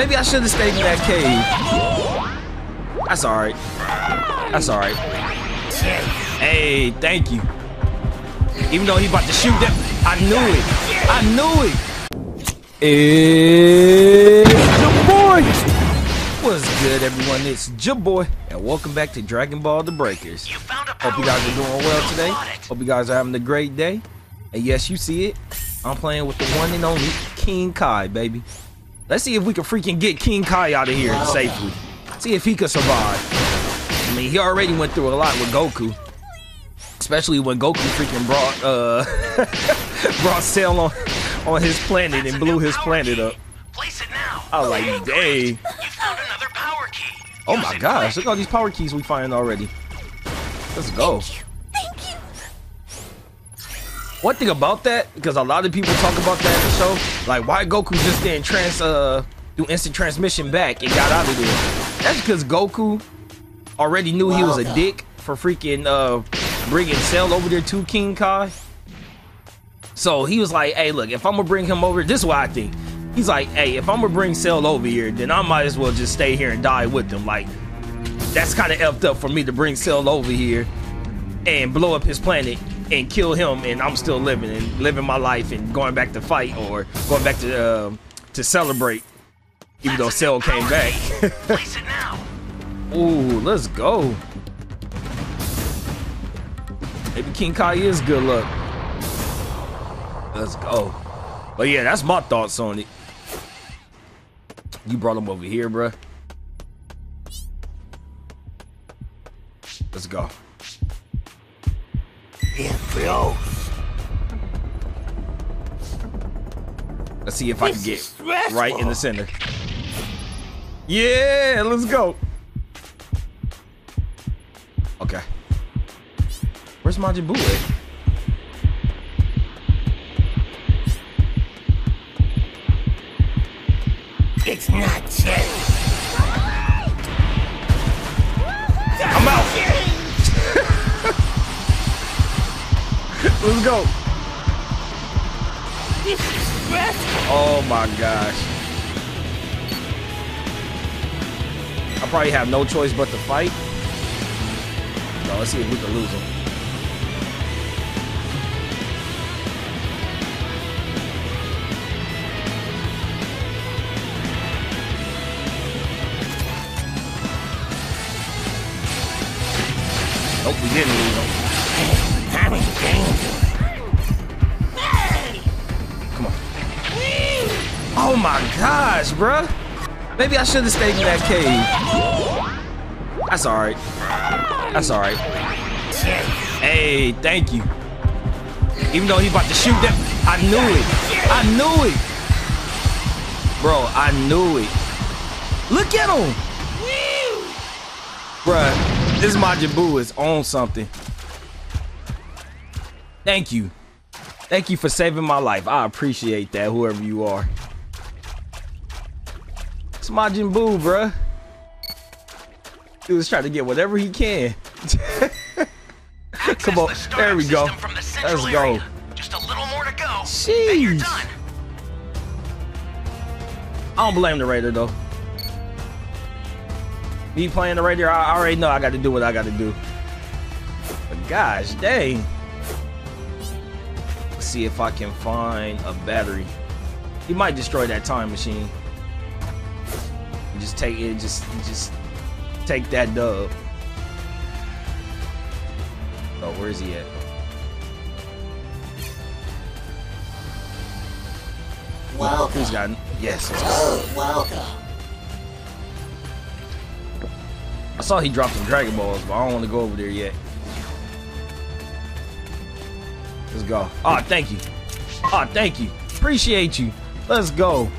Maybe I should have stayed in that cave. That's alright. That's alright. Hey, thank you. Even though he about to shoot them, I knew it. I knew it. It's Jaboi. What's good, everyone? It's Jaboi, and welcome back to Dragon Ball: The Breakers. Hope you guys are doing well today. Hope you guys are having a great day. And yes, you see it. I'm playing with the one and only King Kai, baby. Let's see if we can freaking get King Kai out of here safely. See if he could survive. I mean, he already went through a lot with Goku. Especially when Goku freaking brought uh brought Cell on on his planet and blew his planet up. Place it now. I was like, dang. You found another power key. Oh Use my gosh, quick. look at all these power keys we find already. Let's go. One thing about that, because a lot of people talk about that in the show, like why Goku just didn't trans uh do instant transmission back and got out of there. That's because Goku already knew he was a dick for freaking uh bringing Cell over there to King Kai. So he was like, hey, look, if I'm gonna bring him over, this is what I think. He's like, hey, if I'm gonna bring Cell over here, then I might as well just stay here and die with him. Like, that's kind of effed up for me to bring Cell over here and blow up his planet and kill him, and I'm still living and living my life and going back to fight or going back to um to celebrate. Even though Cell came back. Ooh, let's go. Maybe King Kai is good luck. Let's go. But yeah, that's my thoughts on it. You brought him over here, bruh. Let's go. Let's see if I can get right in the center. Yeah, let's go. Okay. Where's Majin Buu at? It's not safe. Let's go. Oh my gosh. I probably have no choice but to fight. So let's see if we can lose him. Gosh, bruh. Maybe I should have stayed in that cave. That's alright. That's alright. Hey, thank you. Even though he about to shoot them, I knew it. I knew it. Bro, I knew it. Look at him. Bruh, this Majin Buu is on something. Thank you. Thank you for saving my life. I appreciate that, whoever you are. It's Majin Buu, bruh. Dude's trying to get whatever he can. Come on, the there we go. From the Let's go. area. Just a little more to go. Jeez. done. I don't blame the Raider though. Me playing the Raider, I I already know I got to do what I got to do. But gosh, dang. Let's see if I can find a battery. He might destroy that time machine. Just take it. Just, just take that dub. Oh, where is he at? Welcome. Who's? Yes. Oh, welcome. I saw he dropped some Dragon Balls, but I don't want to go over there yet. Let's go. Oh, thank you. Oh, thank you. Appreciate you. Let's go.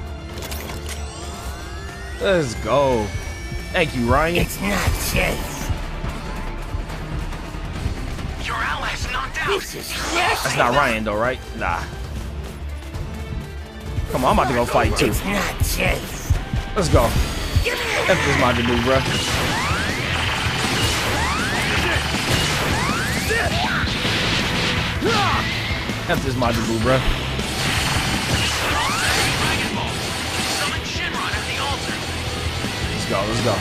Let's go. Thank you, Ryan. It's not safe. Your ally's knocked out. This is stressful. That's not Ryan, though, right? Nah. Come on, I'm about to go fight, too. It's not safe. Let's go. F this Majin Buu, bruh. F this Majin Buu, bruh. Dragon Ball. Go. Let's go.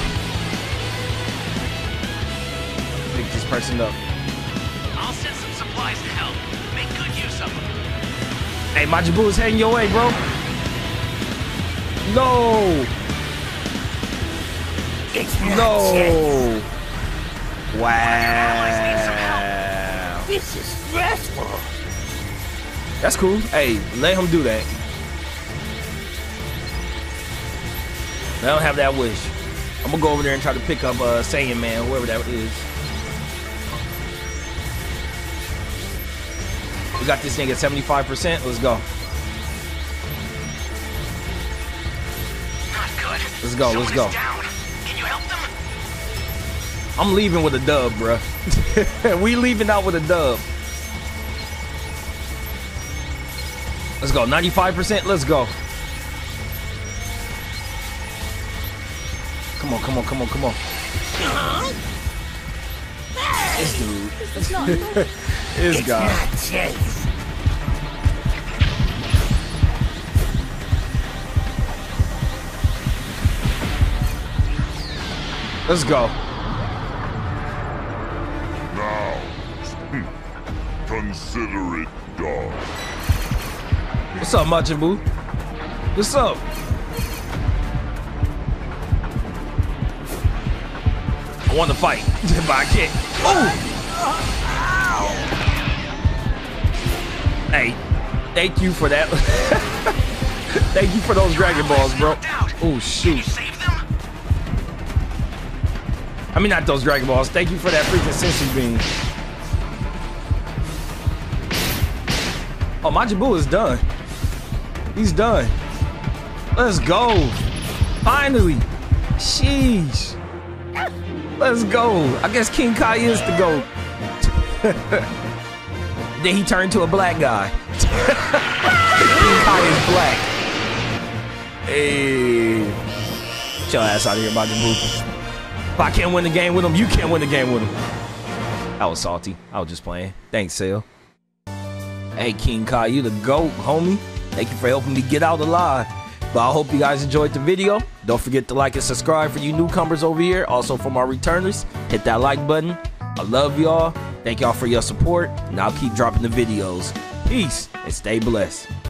Pick this person up. I'll send some supplies to help. Make good use of them. Hey, Majin Buu is heading your way, bro. No. It's No. Wow. This is stressful. That's cool. Hey, let him do that. I don't have that wish. I'm gonna go over there and try to pick up uh Saiyan Man, whoever that is. We got this thing at 75%. Let's go. Not good. Let's go, let's go. down. Can you help them? I'm leaving with a dub, bruh. we leaving out with a dub. Let's go. 95%. Let's go. Come on, come on, come on, come on. This dude. It's not This It's guy. not safe. Let's go. Now, consider it done. What's up, Majin Buu? What's up? I want to fight, but I can't. Oh! Hey, thank you for that. thank you for those Dragon Balls, bro. Oh shoot! I mean, not those Dragon Balls. Thank you for that freaking senzu bean. Oh, Majin Buu is done. He's done. Let's go. Finally. Sheesh. Let's go. I guess King Kai is the GOAT. then he turned to a black guy. King Kai is black. Hey. Get your ass out of here, Majin Buu. If I can't win the game with him, you can't win the game with him. I was salty. I was just playing. Thanks, Sale. Hey, King Kai, you the GOAT, homie. Thank you for helping me get out alive. But I hope you guys enjoyed the video. Don't forget to like and subscribe for you newcomers over here. Also for my returners, hit that like button. I love y'all. Thank y'all for your support. And I'll keep dropping the videos. Peace and stay blessed.